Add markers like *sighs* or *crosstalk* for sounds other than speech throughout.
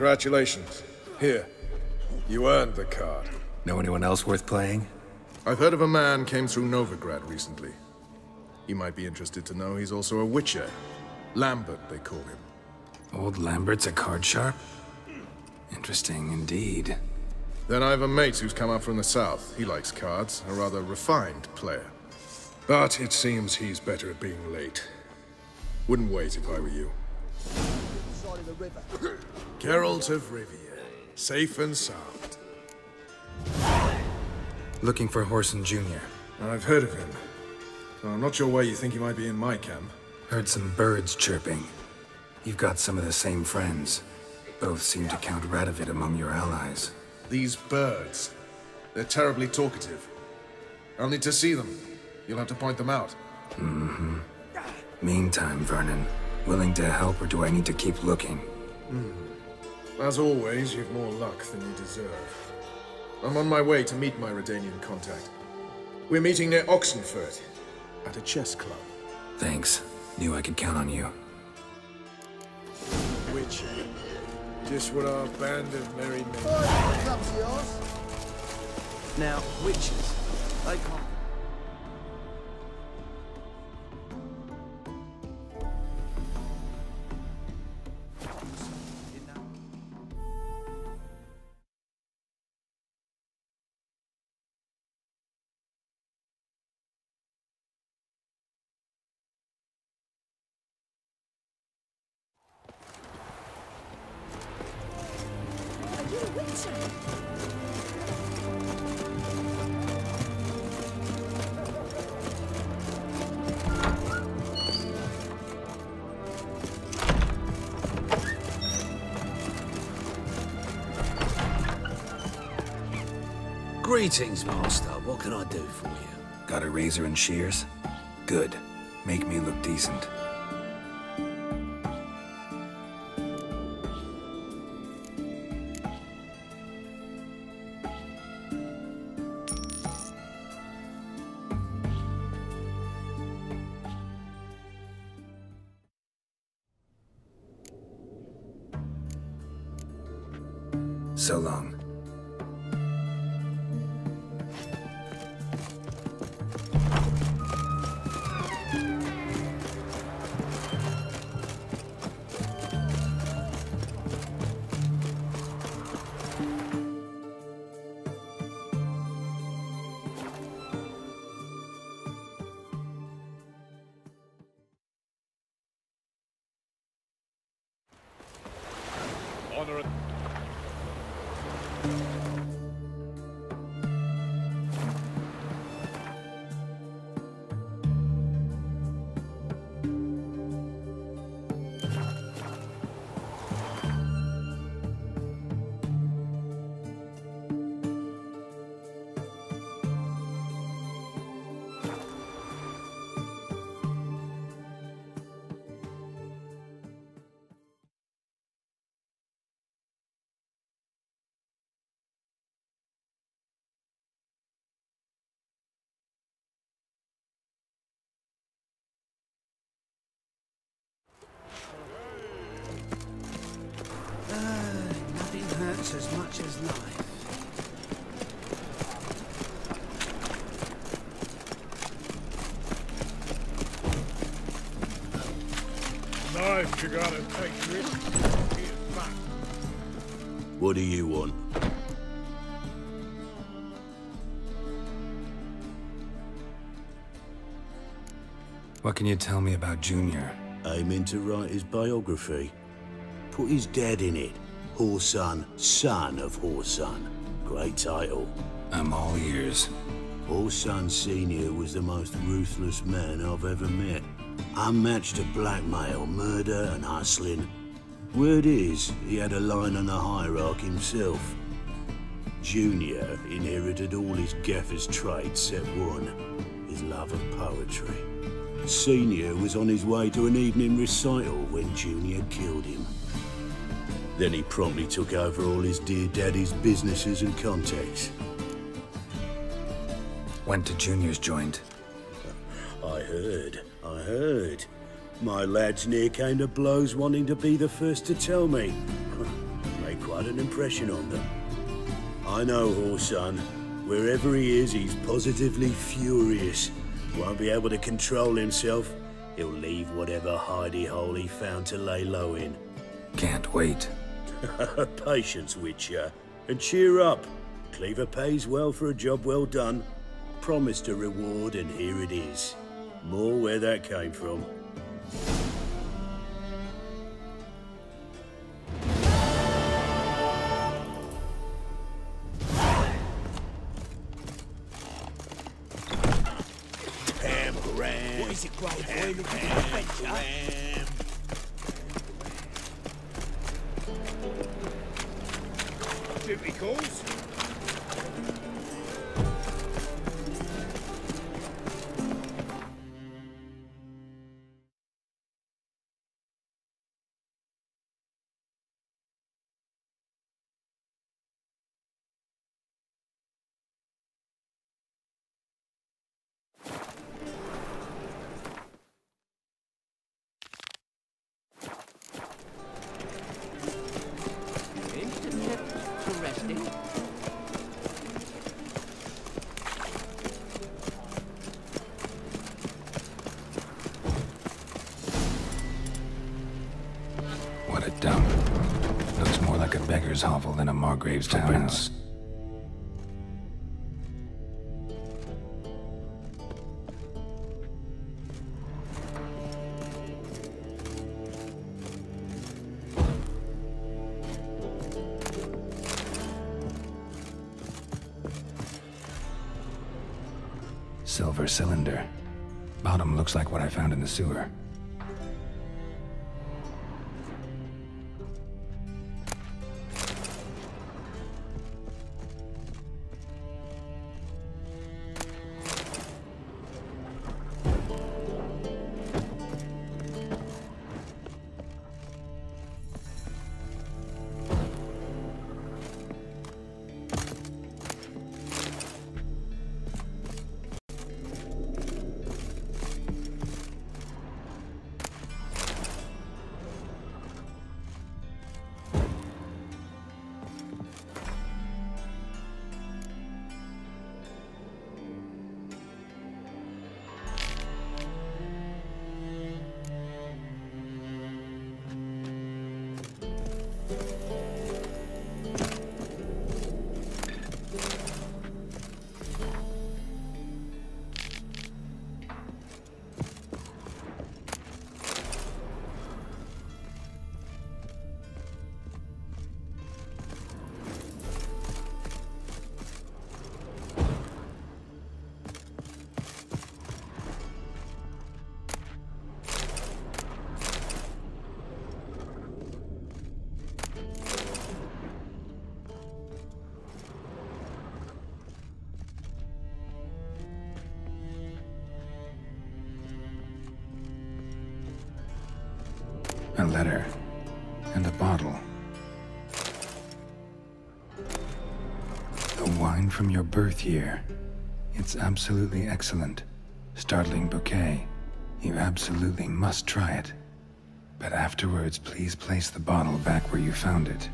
Congratulations. Here. You earned the card. Know anyone else worth playing? I've heard of a man came through Novigrad recently. You might be interested to know he's also a witcher. Lambert, they call him. Old Lambert's a card sharp? Interesting indeed. Then I have a mate who's come up from the south. He likes cards, a rather refined player. But it seems he's better at being late. Wouldn't wait if I were you. Geralt of Rivia, safe and sound. Looking for Whoreson Jr. I've heard of him. Though I'm not sure why you think he might be in my camp. Heard some birds chirping. You've got some of the same friends. Both seem to count Radovid among your allies. These birds. They're terribly talkative. I'll need to see them. You'll have to point them out. Mm-hmm. Meantime, Vernon, willing to help or do I need to keep looking? As always, you've more luck than you deserve. I'm on my way to meet my Redanian contact. We're meeting near Oxenfurt, at a chess club. Thanks. Knew I could count on you. Witcher. Just what our band of merry men... Now, witches. They can't. Greetings, Master. What can I do for you? Got a razor and shears? Good. Make me look decent. So long. Hurts as much as life. Knife, you gotta take risks. Here's back. What do you want? What can you tell me about Junior? Aiming to write his biography. Put his dad in it. Whoreson, son of Whoreson. Great title. I'm all ears. Whoreson Sr. was the most ruthless man I've ever met. Unmatched at blackmail, murder and hustling. Word is, he had a line on the hierarchy himself. Junior inherited all his gaffer's traits except one, his love of poetry. Senior was on his way to an evening recital when Junior killed him. Then he promptly took over all his dear daddy's businesses and contacts. Went to Junior's joint. I heard, I heard. My lads near came to blows wanting to be the first to tell me. *laughs* Made quite an impression on them. I know, Whoreson. Wherever he is, he's positively furious. Won't be able to control himself. He'll leave whatever hidey hole he found to lay low in. Can't wait. *laughs* Patience, Witcher. And cheer up. Cleaver pays well for a job well done. Promised a reward, and here it is. More where that came from. A Margrave's townhouse. Silver cylinder. Bottom looks like what I found in the sewer. birth year. It's absolutely excellent. Startling bouquet. You absolutely must try it. But afterwards, please place the bottle back where you found it.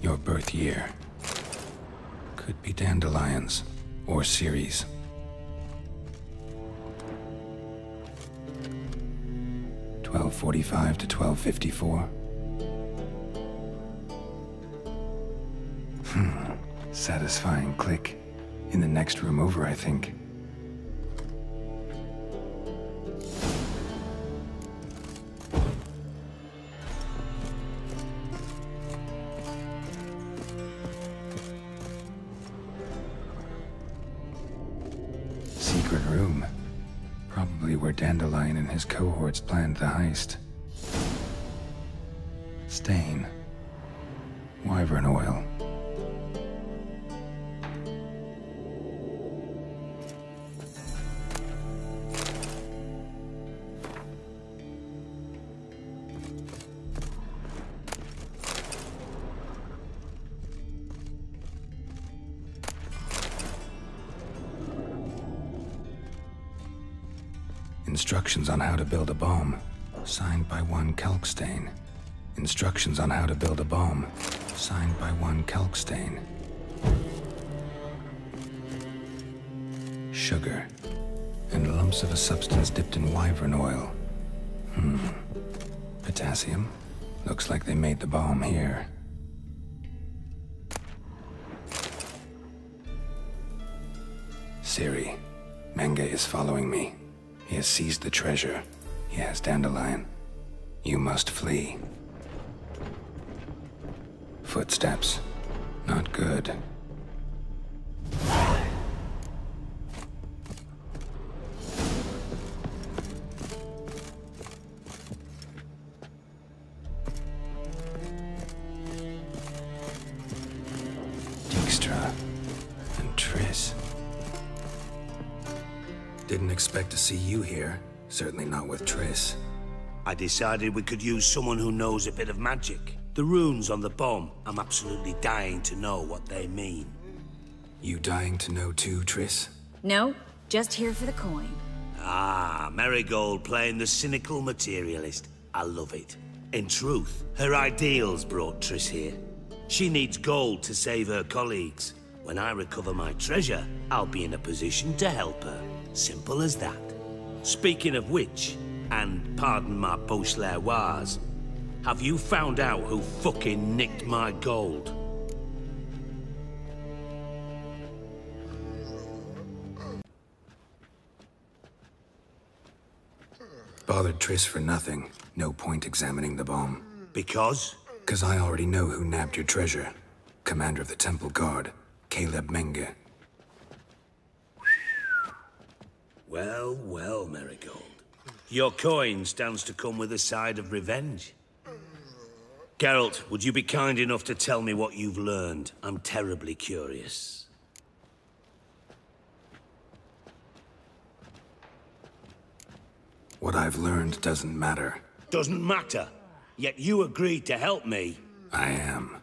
Your birth year. Could be Dandelion's, or Ciri's. Twelve forty-five to twelve fifty-four. Hmm. Satisfying click. In the next room over, I think. The heist. One Instructions on how to build a bomb. Signed by one Kalkstein. Sugar. And lumps of a substance dipped in wyvern oil. Hmm. Potassium. Looks like they made the bomb here. Ciri, Menge is following me. He has seized the treasure. He has Dandelion. You must flee. Footsteps. Not good. Dijkstra and Triss. Didn't expect to see you here. Certainly not with Triss. I decided we could use someone who knows a bit of magic. The runes on the bomb, I'm absolutely dying to know what they mean. You dying to know too, Triss? No, just here for the coin. Ah, Merigold playing the cynical materialist. I love it. In truth, her ideals brought Triss here. She needs gold to save her colleagues. When I recover my treasure, I'll be in a position to help her. Simple as that. Speaking of which, and pardon my Beauclervoise, have you found out who fucking nicked my gold? Bothered Triss for nothing. No point examining the bomb. Because? Cause I already know who nabbed your treasure. Commander of the Temple Guard, Caleb Menge. Well, well, Merigold. Your coin stands to come with a side of revenge. Geralt, would you be kind enough to tell me what you've learned? I'm terribly curious. What I've learned doesn't matter. Doesn't matter. Yet you agreed to help me. I am.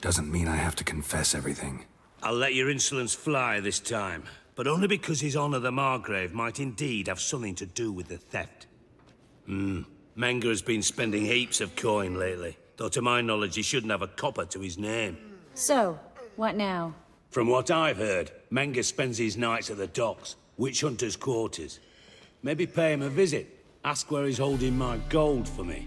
Doesn't mean I have to confess everything. I'll let your insolence fly this time, but only because his honor the Margrave might indeed have something to do with the theft. Hmm. Menge has been spending heaps of coin lately, though to my knowledge he shouldn't have a copper to his name. So, what now? From what I've heard, Menge spends his nights at the docks, witch hunters' quarters. Maybe pay him a visit. Ask where he's holding my gold for me.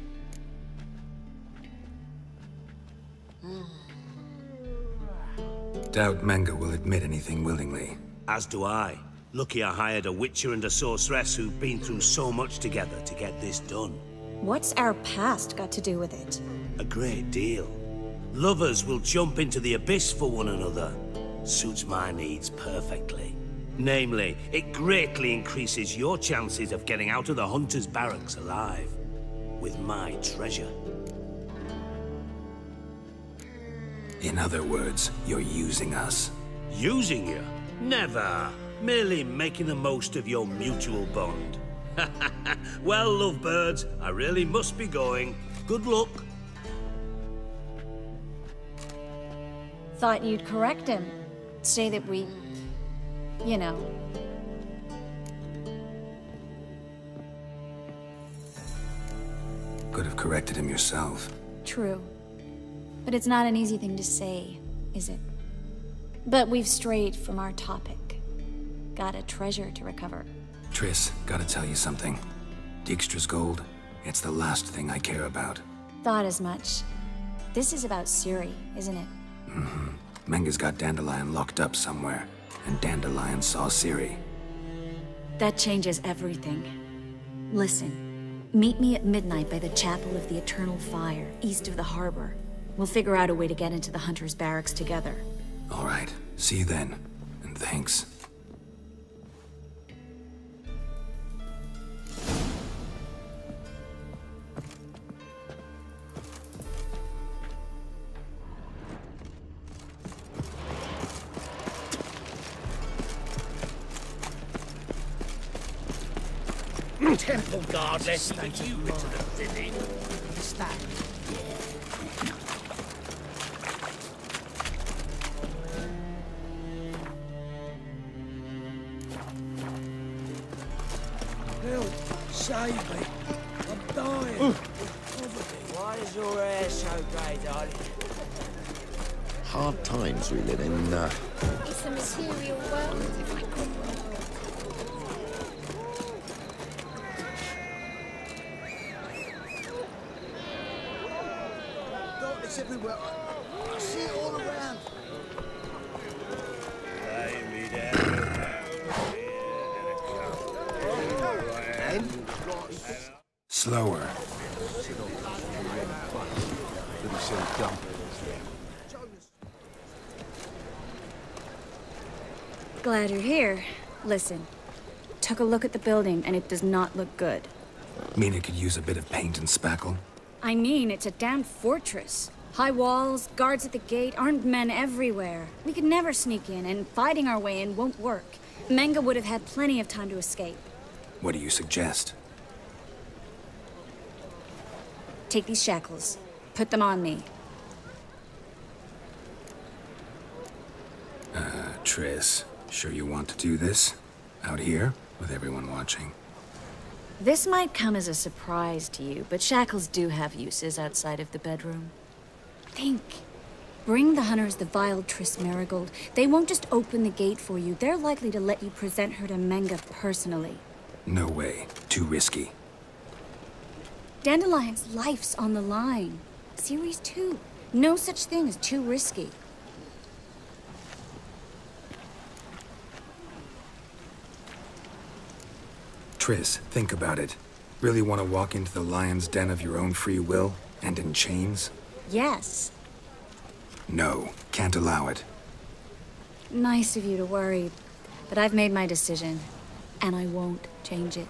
Doubt Menge will admit anything willingly. As do I. Lucky I hired a witcher and a sorceress who've been through so much together to get this done. What's our past got to do with it? A great deal. Lovers will jump into the abyss for one another. Suits my needs perfectly. Namely, it greatly increases your chances of getting out of the Hunter's barracks alive. With my treasure. In other words, you're using us. Using you? Never. Merely making the most of your mutual bond. *laughs* well, lovebirds, I really must be going. Good luck. Thought you'd correct him. Say that we... You know. Could have corrected him yourself. True. But it's not an easy thing to say, is it? But we've strayed from our topic. Got a treasure to recover. Triss, gotta tell you something. Dijkstra's gold, it's the last thing I care about. Thought as much. This is about Ciri, isn't it? Mm-hmm. Menge's got Dandelion locked up somewhere, and Dandelion saw Ciri. That changes everything. Listen, meet me at midnight by the Chapel of the Eternal Fire, east of the harbor. We'll figure out a way to get into the Hunter's barracks together. All right, see you then, and thanks. Temple guard lets me you into the village. What's Hard times we live in. Uh, It's a material world, if I could. Darkness everywhere. I, I see it all around. Lay me down. Slower. Glad you're here. Listen, took a look at the building and it does not look good. Mean it could use a bit of paint and spackle? I mean, it's a damn fortress. High walls, guards at the gate, armed men everywhere. We could never sneak in, and fighting our way in won't work. Menge would have had plenty of time to escape. What do you suggest? Take these shackles. Put them on me. Uh, Triss, sure you want to do this? Out here, with everyone watching? This might come as a surprise to you, but shackles do have uses outside of the bedroom. Think. Bring the hunters the vile Triss Merigold. They won't just open the gate for you. They're likely to let you present her to Menge personally. No way. Too risky. Dandelion's life's on the line. Ciri's 2. No such thing as too risky. Triss, think about it. Really want to walk into the lion's den of your own free will, and in chains? Yes. No, can't allow it. Nice of you to worry, but I've made my decision, and I won't change it.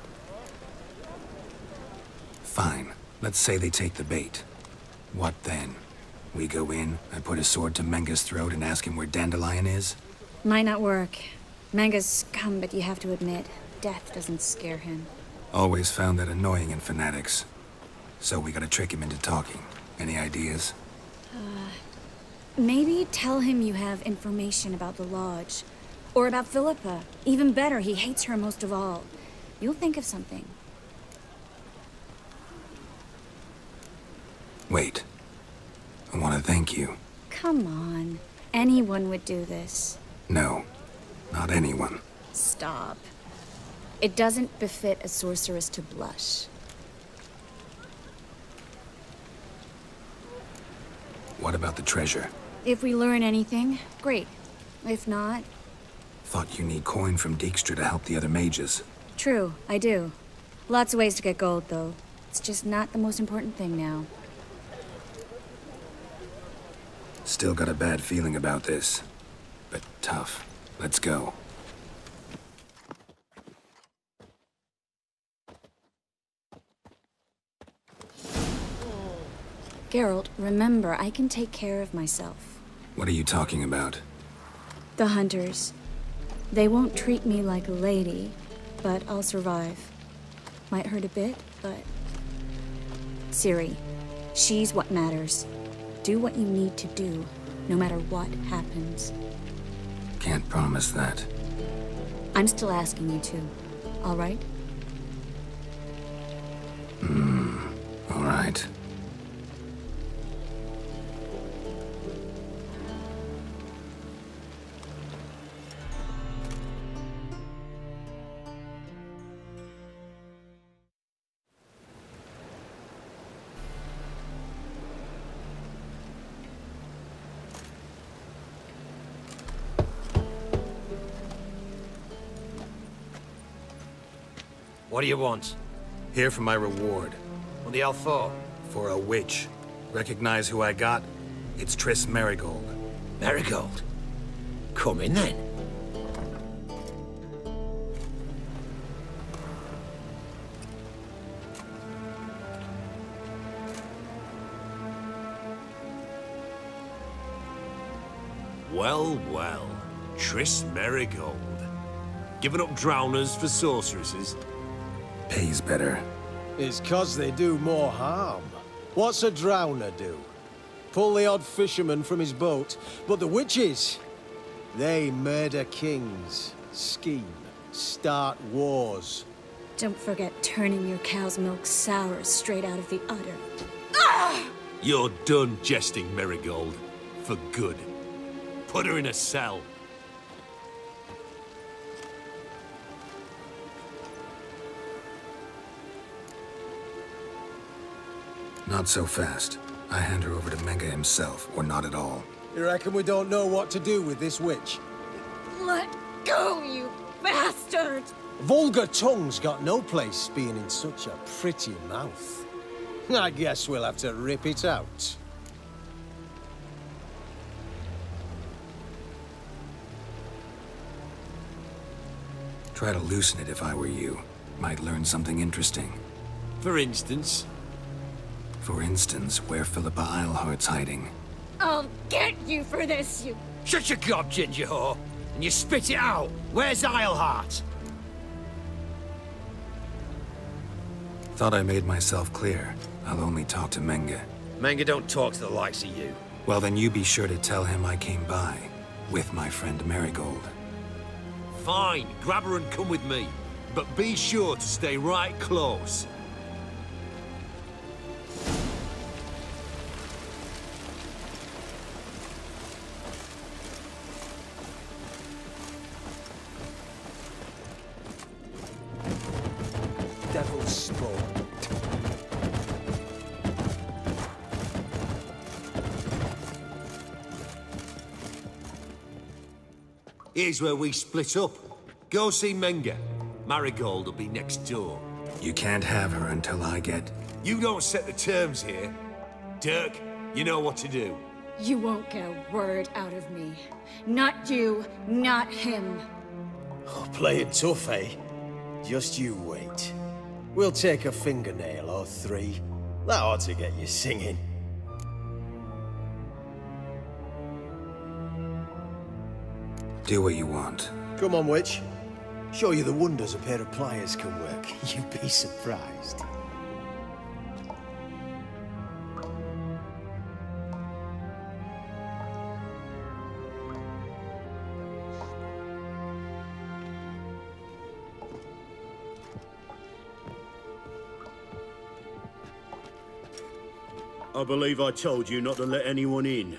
Fine. Let's say they take the bait. What then? We go in, I put a sword to Menge's throat and ask him where Dandelion is? Might not work. Menge's scum, but you have to admit, death doesn't scare him. Always found that annoying in fanatics. So we gotta trick him into talking. Any ideas? Uh, maybe tell him you have information about the Lodge. Or about Philippa. Even better, he hates her most of all. You'll think of something. Wait. I want to thank you. Come on. Anyone would do this. No, not anyone. Stop. It doesn't befit a sorceress to blush. What about the treasure? If we learn anything, great. If not, Thought you need coin from Dijkstra to help the other mages. true, I do. Lots of ways to get gold, though. It's just not the most important thing now. Still got a bad feeling about this. But tough. Let's go. Geralt, remember, I can take care of myself. What are you talking about? The hunters. They won't treat me like a lady, but I'll survive. Might hurt a bit, but. Ciri, she's what matters. Do what you need to do, no matter what happens. Can't promise that. I'm still asking you to, alright? Hmm, all right. What do you want? Here for my reward. What the hell for? For a witch. Recognize who I got? It's Triss Merigold. Merigold? Come in then. Well, well. Triss Merigold. Giving up drowners for sorceresses? Pays better. It's cause they do more harm. What's a drowner do? Pull the odd fisherman from his boat. But the witches, they murder kings, scheme, start wars. Don't forget turning your cow's milk sour straight out of the udder. You're done jesting, Merigold. For good. Put her in a cell. Not so fast. I hand her over to Menge himself, or not at all. You reckon we don't know what to do with this witch? Let go, you bastard! Vulgar tongue's got no place being in such a pretty mouth. I guess we'll have to rip it out. Try to loosen it if I were you. Might learn something interesting. For instance, For instance, where Philippa Eilhart's hiding. I'll get you for this, you... Shut your gob, ginger whore, and you spit it out. Where's Eilhart? Thought I made myself clear. I'll only talk to Menge. Menge don't talk to the likes of you. Well, then you be sure to tell him I came by. With my friend Merigold. fine, grab her and come with me. But be sure to stay right close. Here's where we split up. Go see Menge. Merigold will be next door. You can't have her until I get... You don't set the terms here. Dirk, you know what to do. You won't get a word out of me. Not you, not him. Oh, play it tough, eh? Just you wait. We'll take a fingernail or three. That ought to get you singing. Do what you want. Come on, witch. Show you the wonders a pair of pliers can work. *laughs* You'd be surprised. I believe I told you not to let anyone in.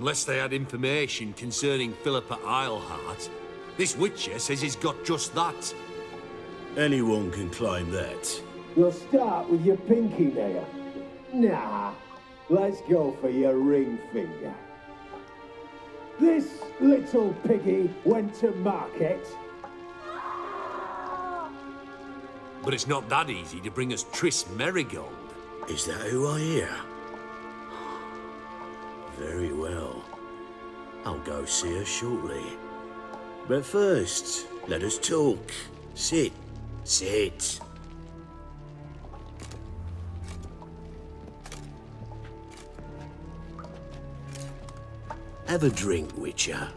Unless they had information concerning Philippa Eilhart. This Witcher says he's got just that. Anyone can climb that. You'll start with your pinky nail. Nah, let's go for your ring finger. This little piggy went to market. But it's not that easy to bring us Triss Merigold. Is that who I hear? Very well. I'll go see her shortly. But first, let us talk. Sit. Sit. Have a drink, Witcher.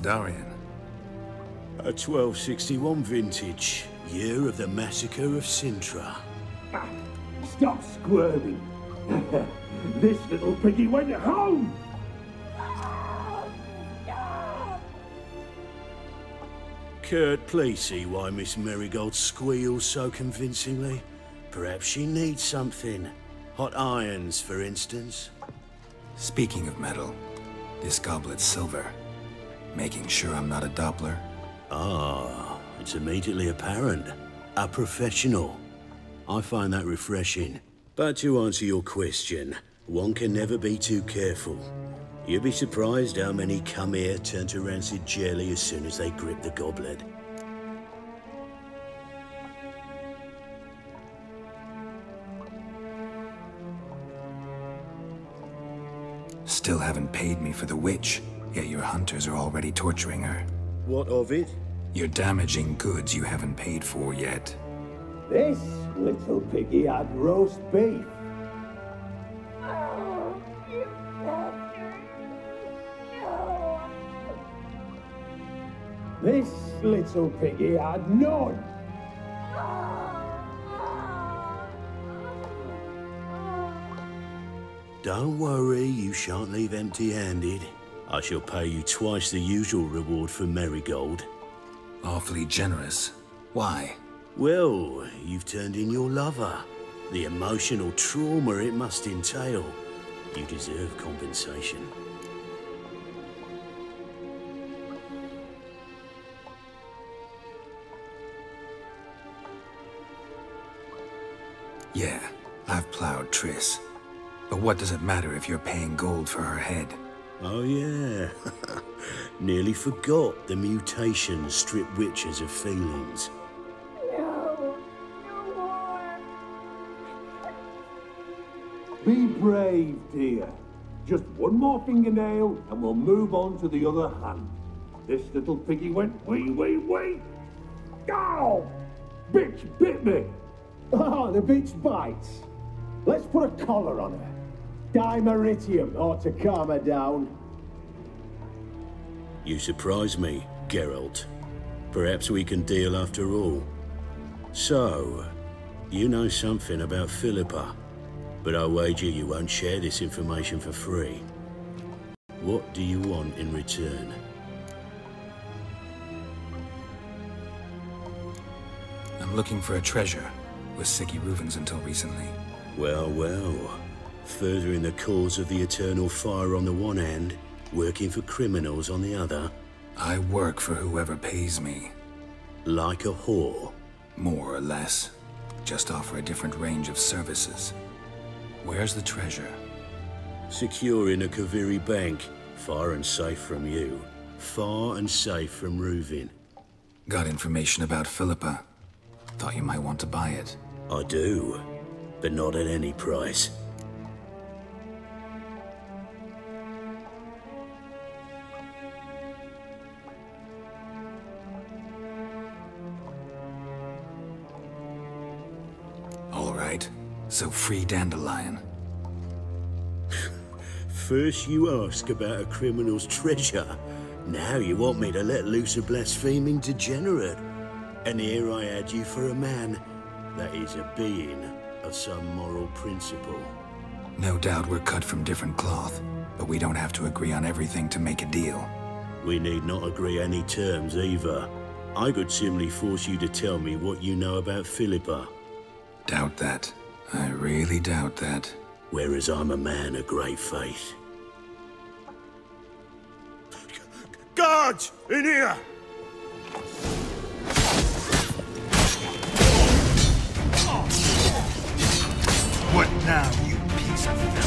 Sidarian. A 1261 vintage, year of the massacre of Cintra. Stop squirming. *laughs* this little piggy went home. Kurt, please see why Miss Merigold squeals so convincingly. Perhaps she needs something. Hot irons, for instance. Speaking of metal, this goblet's silver. Making sure I'm not a Doppler. Ah, It's immediately apparent. A professional. I find that refreshing. But to answer your question, one can never be too careful. You'd be surprised how many come here turn to rancid jelly as soon as they grip the goblet. Still haven't paid me for the witch, yet your hunters are already torturing her. What of it? You're damaging goods you haven't paid for yet. This little piggy had roast beef. This little piggy had none. Don't worry, you shan't leave empty-handed. I shall pay you twice the usual reward for Merigold. Awfully generous. Why? Well, you've turned in your lover. The emotional trauma it must entail. You deserve compensation. Yeah, I've plowed Triss. But what does it matter if you're paying gold for her head? Oh yeah. *laughs* Nearly forgot the mutations strip witches of feelings. No, no more. Be brave, dear. Just one more fingernail and we'll move on to the other hand. This little piggy went wee wee wee. Ow! Bitch bit me. Oh, the bitch bites. Let's put a collar on her. Dimeritium ought to calm her down. You surprise me, Geralt. Perhaps we can deal after all. So, you know something about Philippa, but I wager you won't share this information for free. What do you want in return? I'm looking for a treasure. Was Sigi Reuven's until recently. Well, well. Furthering the cause of the eternal fire on the one hand, working for criminals on the other. I work for whoever pays me. Like a whore? More or less. Just offer a different range of services. Where's the treasure? Secure in a Kaviri bank, far and safe from you. Far and safe from Reuven. Got information about Philippa. Thought you might want to buy it. I do, but not at any price. So free Dandelion. *laughs* First you ask about a criminal's treasure. Now you want me to let loose a blaspheming degenerate. And here I had you for a man. That is a being of some moral principle. No doubt we're cut from different cloth, but we don't have to agree on everything to make a deal. We need not agree any terms either. I could simply force you to tell me what you know about Philippa. Doubt that. I really doubt that. Whereas I'm a man of great faith. Guards! In here! What now, you piece of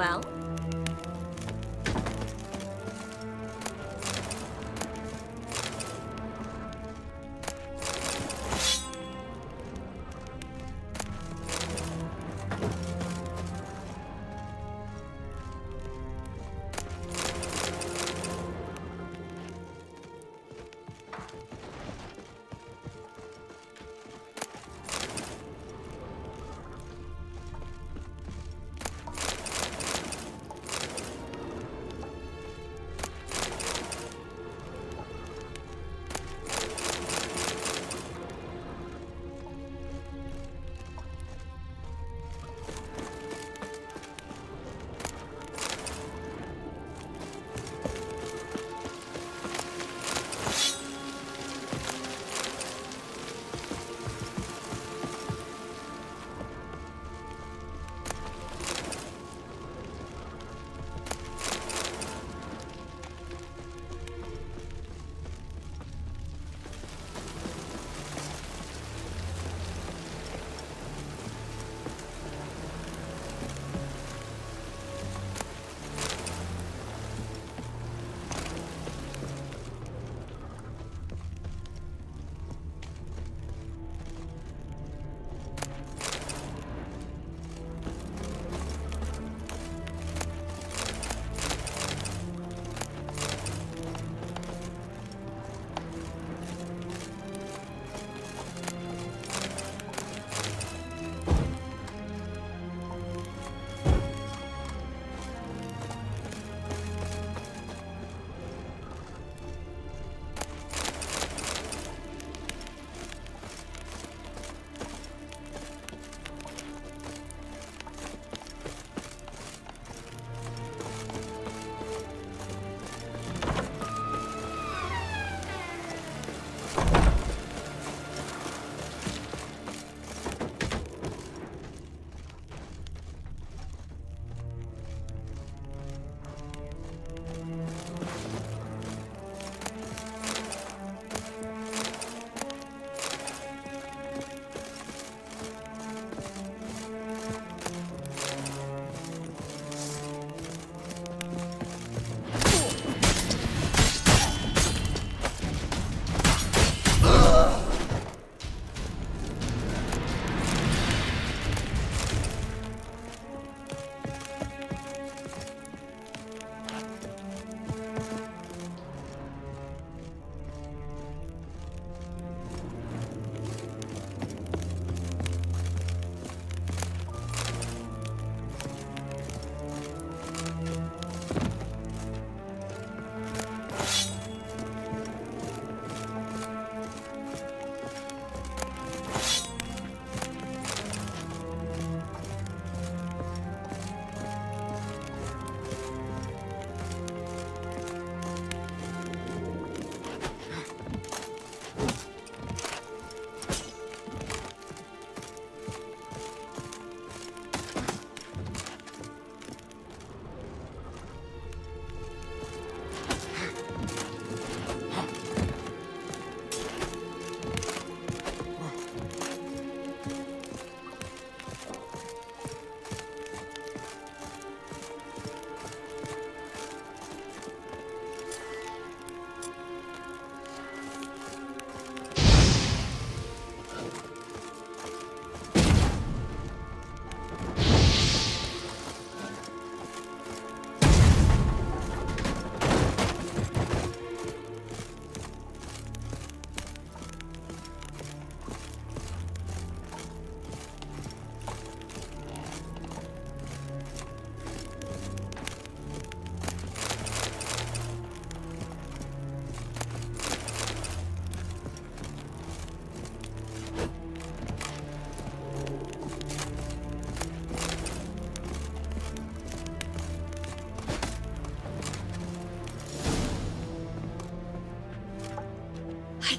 Well,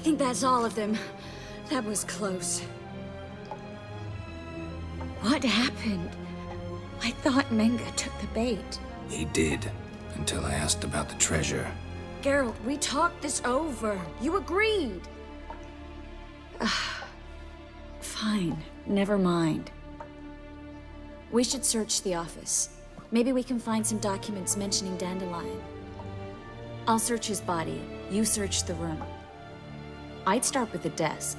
think that's all of them. That was close. What happened? I thought Menge took the bait. He did, until I asked about the treasure. Geralt, we talked this over. You agreed. Fine, never mind. We should search the office. Maybe we can find some documents mentioning Dandelion. I'll search his body. You search the room. I'd start with the desk.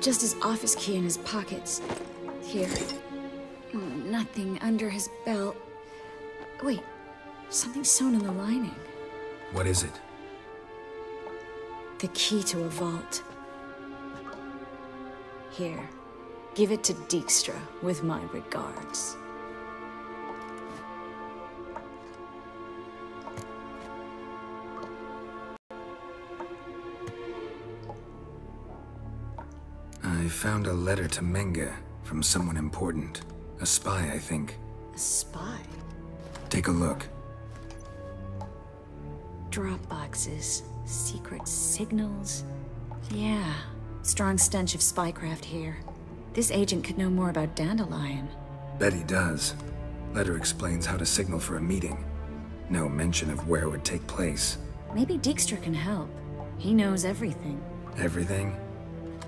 Just his office key in his pockets. Here. Mm, Nothing under his belt. Wait, something sewn in the lining. What is it? The key to a vault. Here. Give it to Dijkstra with my regards. I found a letter to Menge from someone important. A spy, I think. A spy? Take a look. Drop boxes, secret signals. Yeah, strong stench of spycraft here. This agent could know more about Dandelion. Bet he does. Letter explains how to signal for a meeting. No mention of where it would take place. Maybe Dijkstra can help. He knows everything. Everything?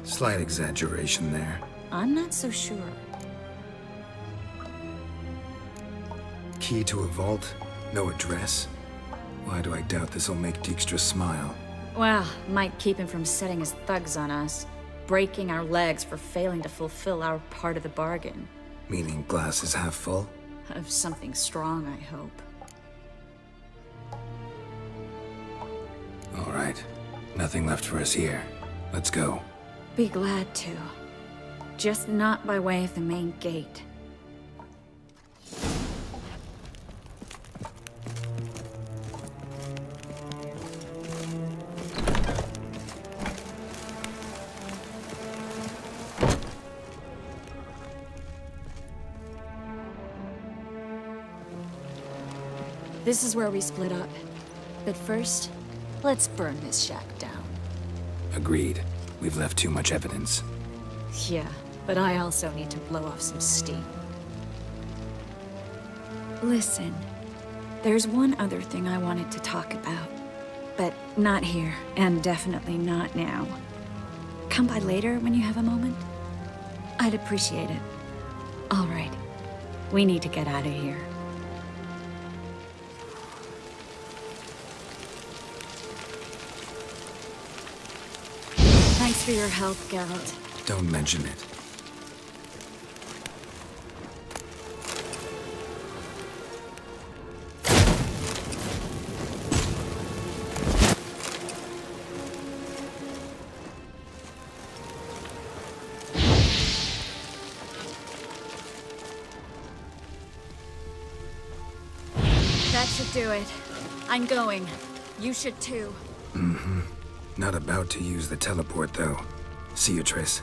Slight exaggeration there. I'm not so sure. Key to a vault? No address? Why do I doubt this'll make Dijkstra smile? Well, might keep him from setting his thugs on us. Breaking our legs for failing to fulfill our part of the bargain. Meaning glass is half full? Of something strong, I hope. All right. Nothing left for us here. Let's go. Be glad to. Just not by way of the main gate. This is where we split up. But first, let's burn this shack down. Agreed. We've left too much evidence. Yeah, but I also need to blow off some steam. Listen, there's one other thing I wanted to talk about. But not here, and definitely not now. Come by later when you have a moment? I'd appreciate it. All right. We need to get out of here. Thanks for your help, Geralt. Don't mention it. That should do it. I'm going. You should too. Mm-hmm. Not about to use the teleport, though. See you, Triss.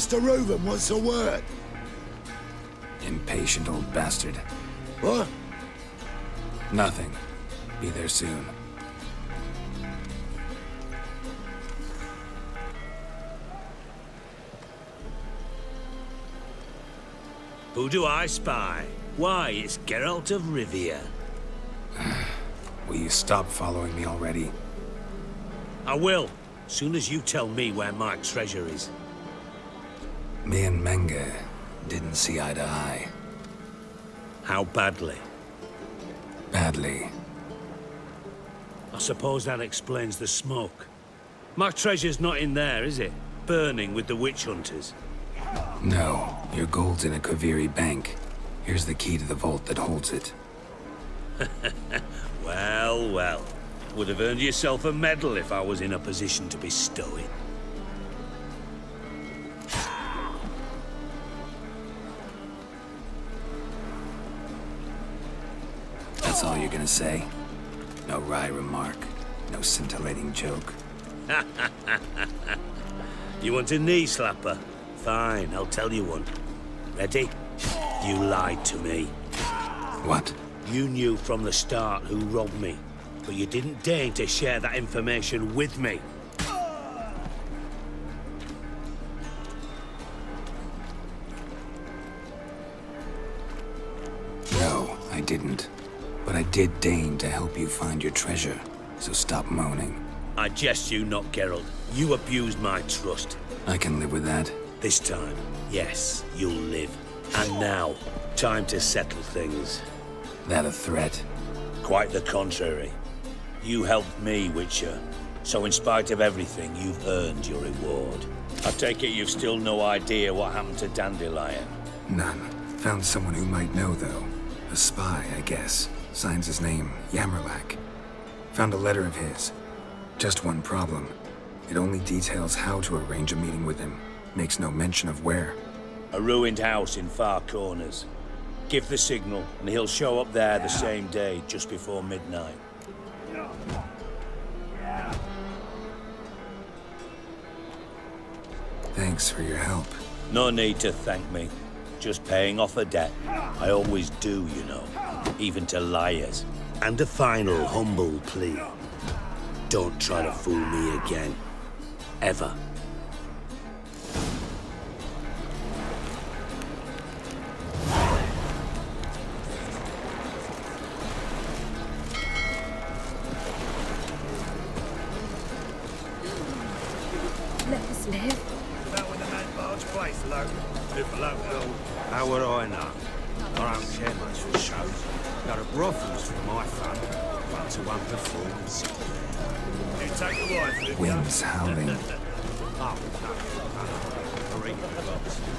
Mr. Reuven wants a word. Impatient old bastard. What? Nothing. Be there soon. Who do I spy? Why, it's Geralt of Rivia. *sighs* Will you stop following me already? I will, soon as you tell me where Mike's treasure is. Me and Menge didn't see eye to eye. How badly? Badly. I suppose that explains the smoke. My treasure's not in there, is it? Burning with the witch hunters. No, your gold's in a Kaviri bank. Here's the key to the vault that holds it. *laughs* well, well. Would have earned yourself a medal if I was in a position to bestow it. That's all you're gonna say? No wry remark, no scintillating joke. *laughs* you want a knee slapper? Fine, I'll tell you one. Ready? You lied to me. What? You knew from the start who robbed me, but you didn't deign to share that information with me. I did deign to help you find your treasure, so stop moaning. I jest you not, Geralt. You abused my trust. I can live with that. This time, yes, you'll live. And now, time to settle things. That a threat? Quite the contrary. You helped me, Witcher. So in spite of everything, you've earned your reward. I take it you've still no idea what happened to Dandelion? None. Found someone who might know, though. A spy, I guess. Signs his name, Yamerlak. Found a letter of his. Just one problem. It only details how to arrange a meeting with him. Makes no mention of where. A ruined house in Farcorners. Give the signal, and he'll show up there the same day, just before midnight. Thanks for your help. No need to thank me. Just paying off a debt. I always do, you know. Even to liars. And a final humble plea. Don't try to fool me again. Ever. Let us live. That with the man barge place, low. If local. How would I wife, howling. *laughs*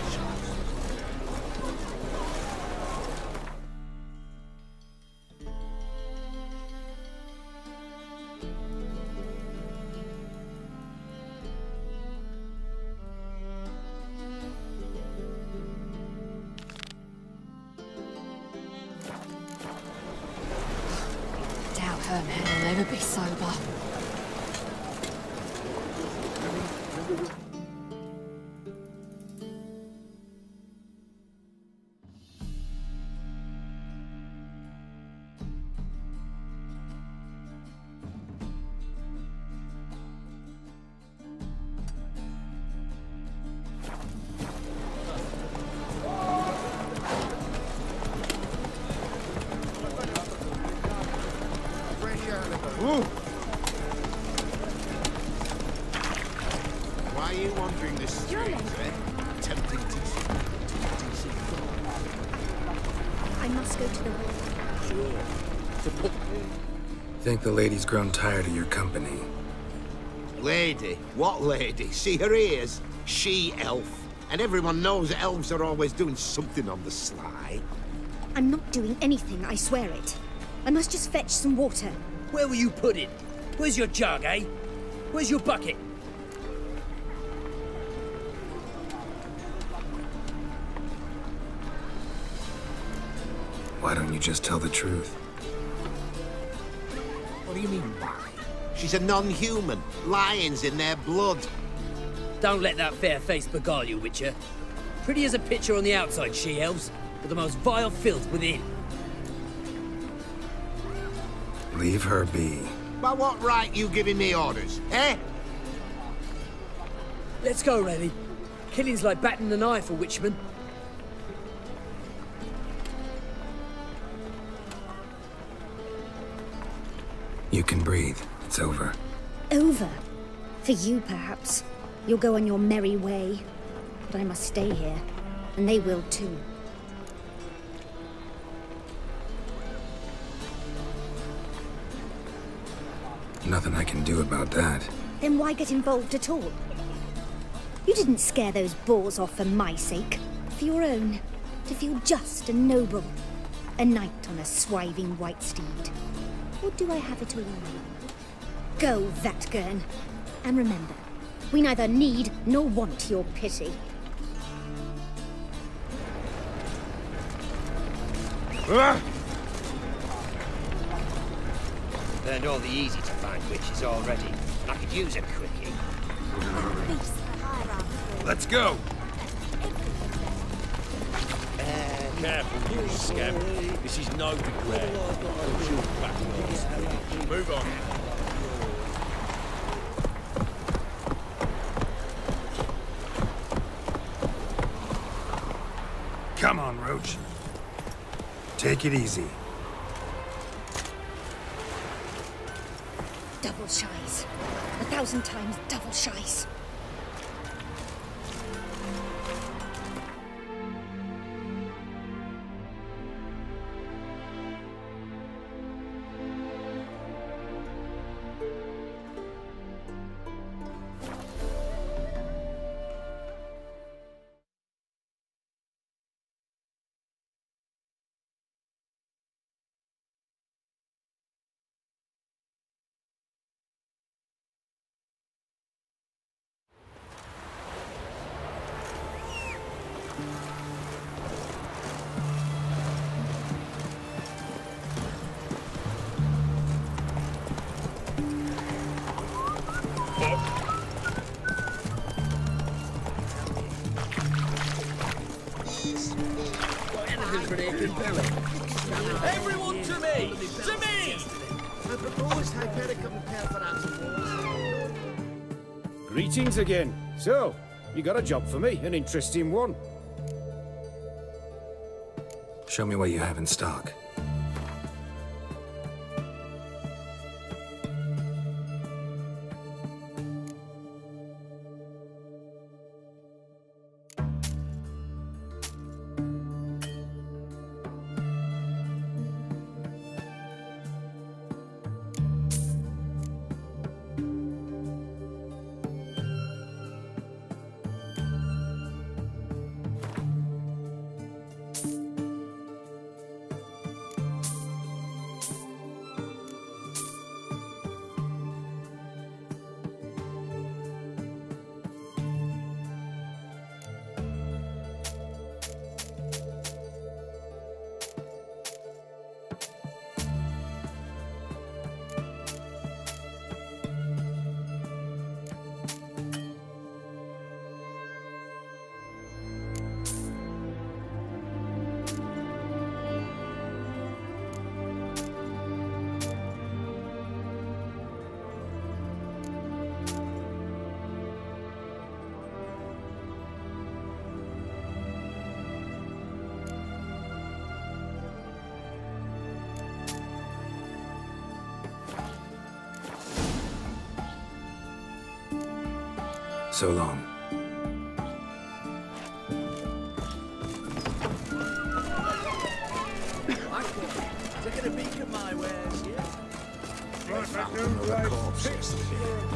Think the lady's grown tired of your company. Lady? What lady? See her ears? She-elf. And everyone knows elves are always doing something on the sly. I'm not doing anything, I swear it. I must just fetch some water. Where will you put it? Where's your jug, eh? Where's your bucket? Why don't you just tell the truth? She's a non-human. Lions in their blood. Don't let that fair face beguile you, Witcher. Pretty as a picture on the outside, she-elves, but the most vile filth within. Leave her be. By what right you giving me orders, eh? Let's go, Rennie. Killing's like batting an eye for Witchman. You can breathe. It's over. Over. For you, perhaps. You'll go on your merry way. But I must stay here. And they will too. Nothing I can do about that. Then why get involved at all? You didn't scare those boars off for my sake. For your own. To feel just and noble. A knight on a swiving white steed. Or do I have it all? Go, Vatt'ghern. And remember, we neither need nor want your pity. Learned all the easy-to-find witches already. I could use a quickie. Let's go. Careful, you scamp. This is no regret. Move on. Come on, Roach. Take it easy. Double shies. A thousand times double shies. Again. So, you got a job for me, an interesting one. Show me what you have in stock.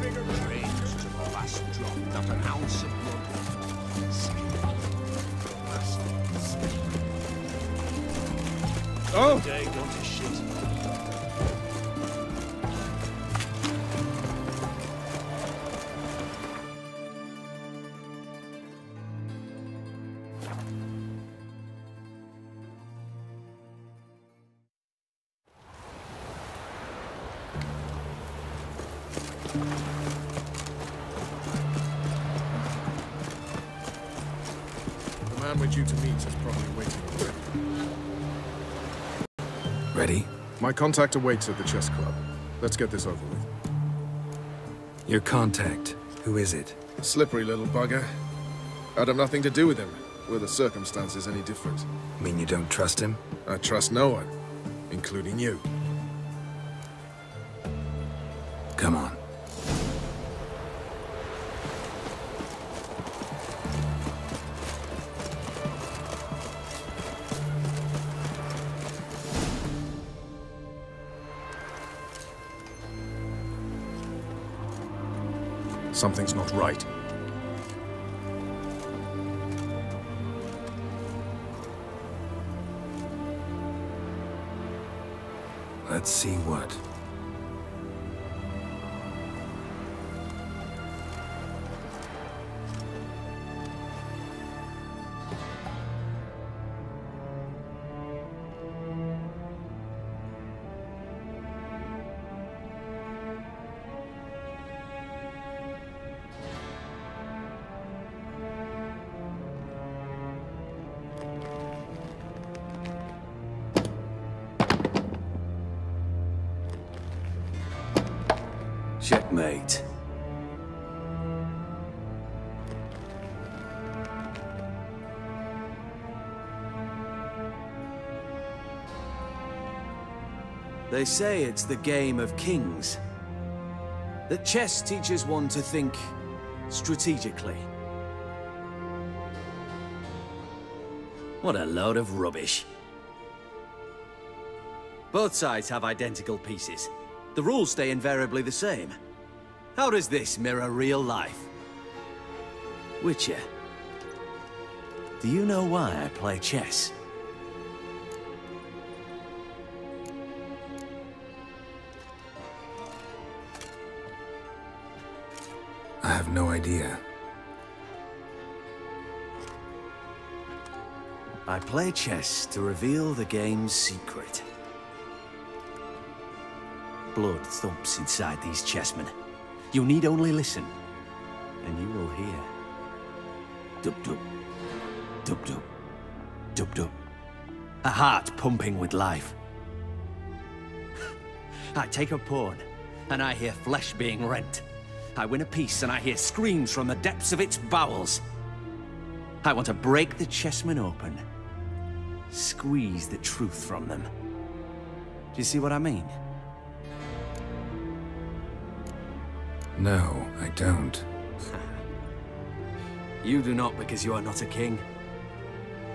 To the last drop, not an ounce of blood. Oh! Day gone to shit. Contact awaits at the chess club. Let's get this over with. Your contact. Who is it? Slippery little bugger. I'd have nothing to do with him, were the circumstances any different. Mean you don't trust him? I trust no one, including you. They say it's the game of kings. That chess teaches one to think strategically. What a load of rubbish. Both sides have identical pieces. The rules stay invariably the same. How does this mirror real life? Witcher, do you know why I play chess? I have no idea. I play chess to reveal the game's secret. Blood thumps inside these chessmen. You need only listen, and you will hear. Dub-dub. Dub-dub. Dub-dub. A heart pumping with life. *laughs* I take a pawn, and I hear flesh being rent. I win a piece, and I hear screams from the depths of its bowels. I want to break the chessmen open. Squeeze the truth from them. Do you see what I mean? No, I don't. *laughs* You do not because you are not a king.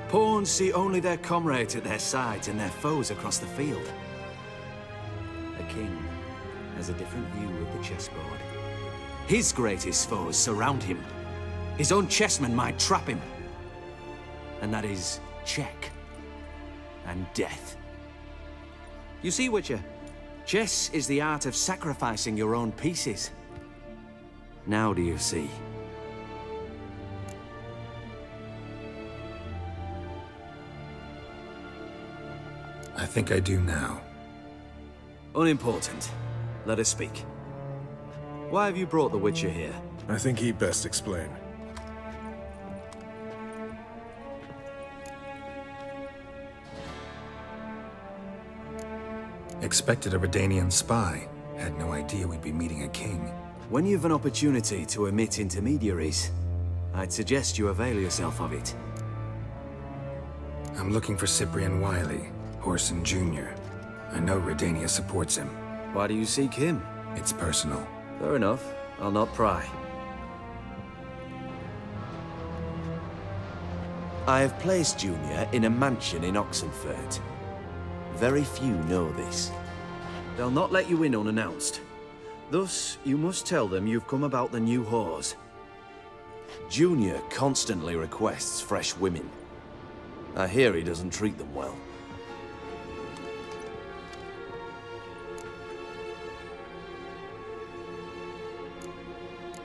Pawns see only their comrades at their sides and their foes across the field. A king has a different view of the chessboard. His greatest foes surround him. His own chessmen might trap him. And that is check and death. You see, Witcher, chess is the art of sacrificing your own pieces. Now do you see? I think I do now. Unimportant. Let us speak. Why have you brought the Witcher here? I think he'd best explain. Expected a Redanian spy. Had no idea we'd be meeting a king. When you've an opportunity to omit intermediaries, I'd suggest you avail yourself of it. I'm looking for Cyprian Wiley, Whoreson Jr. I know Redania supports him. Why do you seek him? It's personal. Fair enough. I'll not pry. I have placed Junior in a mansion in Oxenfurt. Very few know this. They'll not let you in unannounced. Thus, you must tell them you've come about the new whores. Junior constantly requests fresh women. I hear he doesn't treat them well.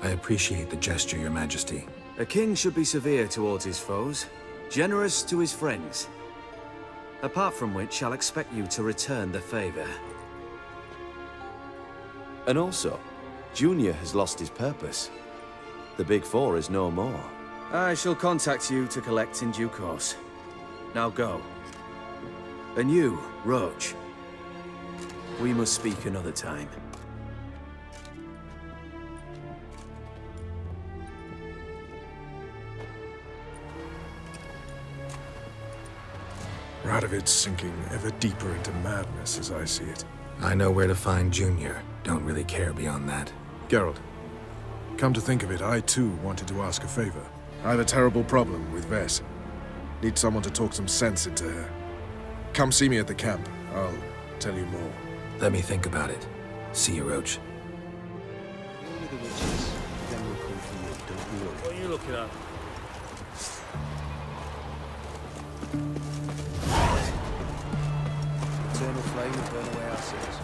I appreciate the gesture, Your Majesty. A king should be severe towards his foes, generous to his friends. Apart from which, I'll expect you to return the favor. And also, Junior has lost his purpose. The Big Four is no more. I shall contact you to collect in due course. Now go. And you, Roche. We must speak another time. Radovid's sinking ever deeper into madness as I see it. I know where to find Junior. Don't really care beyond that. Geralt, come to think of it, I too wanted to ask a favor. I have a terrible problem with Ves. Need someone to talk some sense into her. Come see me at the camp. I'll tell you more. Let me think about it. See you, Roche. What are you looking at? Eternal flame will burn away our sins.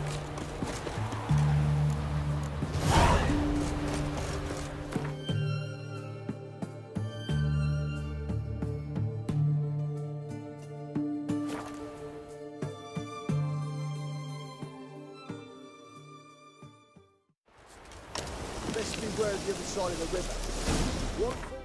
Best beware of the other side of the river.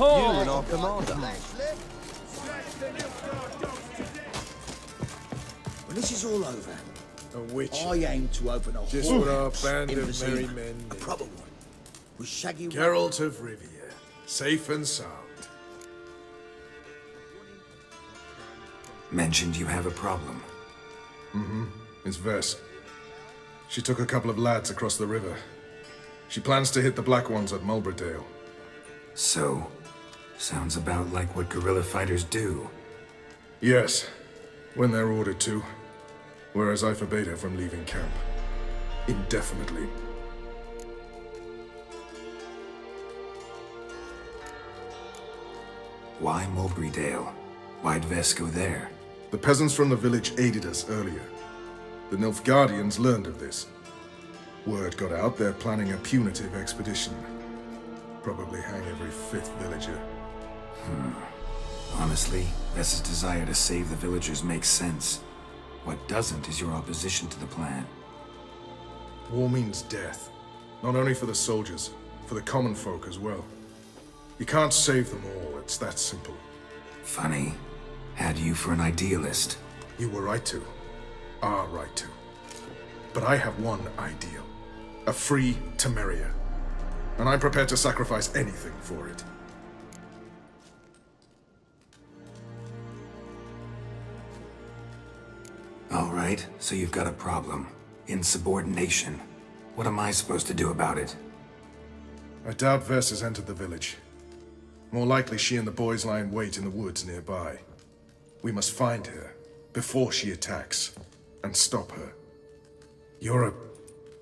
Kings. Oh, you and our commander. When this is all over, a witch. I aim to open a Just whole what our house band in of Vizima. merry men A proper one. With shaggy Geralt of Rivia, safe and sound. Mentioned you have a problem. Mm-hmm. It's Ves. She took a couple of lads across the river. She plans to hit the Black Ones at Mulbrydale. So, sounds about like what guerrilla fighters do. Yes, when they're ordered to. Whereas I forbade her from leaving camp. Indefinitely. Why Mulbrydale? Why'd Ves go there? The peasants from the village aided us earlier. The Nilfgaardians learned of this. Word got out they're planning a punitive expedition. Probably hang every fifth villager. Hmm. Honestly, Ves's desire to save the villagers makes sense. What doesn't is your opposition to the plan. War means death. Not only for the soldiers, for the common folk as well. You can't save them all, it's that simple. Funny. Had you for an idealist. You were right to. Are right to. But I have one ideal. A free Temeria. And I'm prepared to sacrifice anything for it. All right, so you've got a problem. Insubordination. What am I supposed to do about it? I doubt Ves has entered the village. More likely she and the boys lie in wait in the woods nearby. We must find her before she attacks and stop her. You're a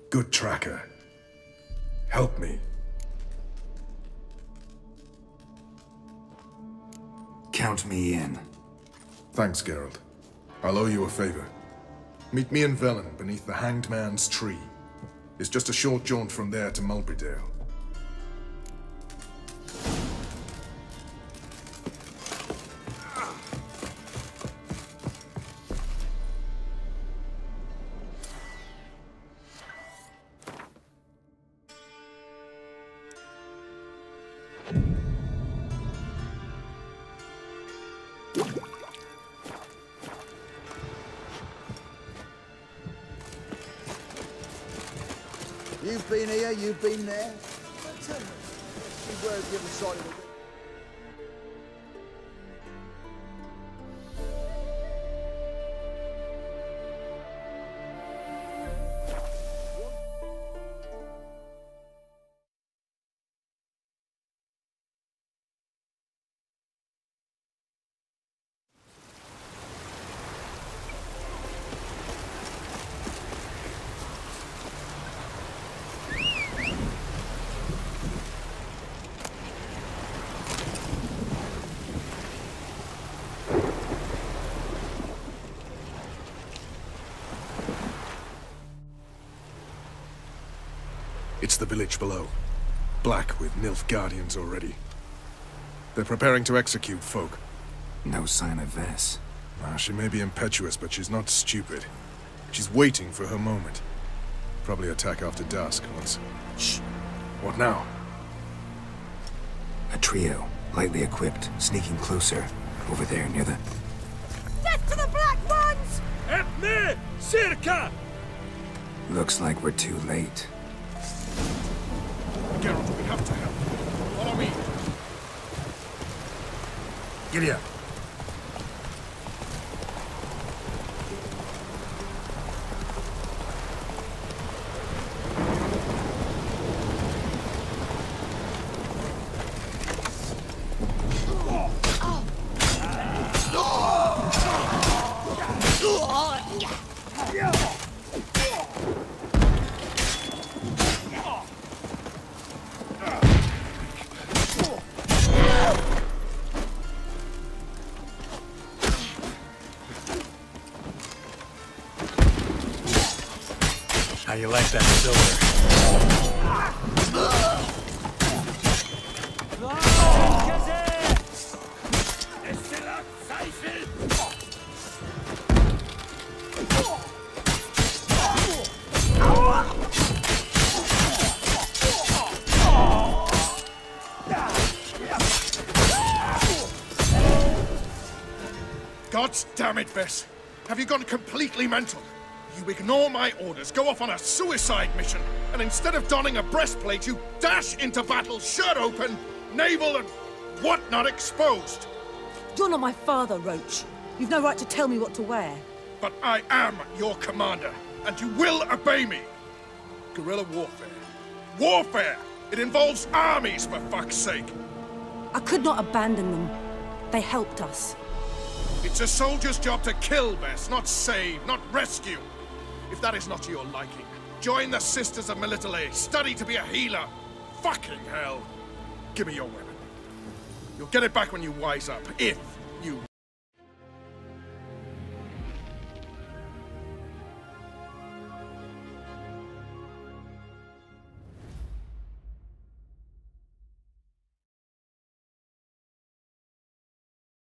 good tracker. Help me. Count me in. Thanks, Geralt. I'll owe you a favor. Meet me in Velen beneath the Hanged Man's tree. It's just a short jaunt from there to Mulbrydale. The village below. Black with Nilfgaardians already. They're preparing to execute folk. No sign of Ves. Ah, she may be impetuous, but she's not stupid. She's waiting for her moment. Probably attack after dusk once... Shh! What now? A trio, lightly equipped, sneaking closer. Over there, near the... Death to the Black Ones! Help me! Circa! Looks like we're too late. Geralt, we have to help. Follow me. Giddy. Have you gone completely mental? You ignore my orders, go off on a suicide mission, and instead of donning a breastplate, you dash into battle, shirt open, navel and whatnot exposed. You're not my father, Roche. You've no right to tell me what to wear. But I am your commander, and you will obey me. Guerrilla warfare. Warfare! It involves armies, for fuck's sake! I could not abandon them. They helped us. It's a soldier's job to kill, Ves, not save, not rescue. If that is not to your liking, join the Sisters of Melitele, study to be a healer. Fucking hell. Give me your weapon. You'll get it back when you wise up, if you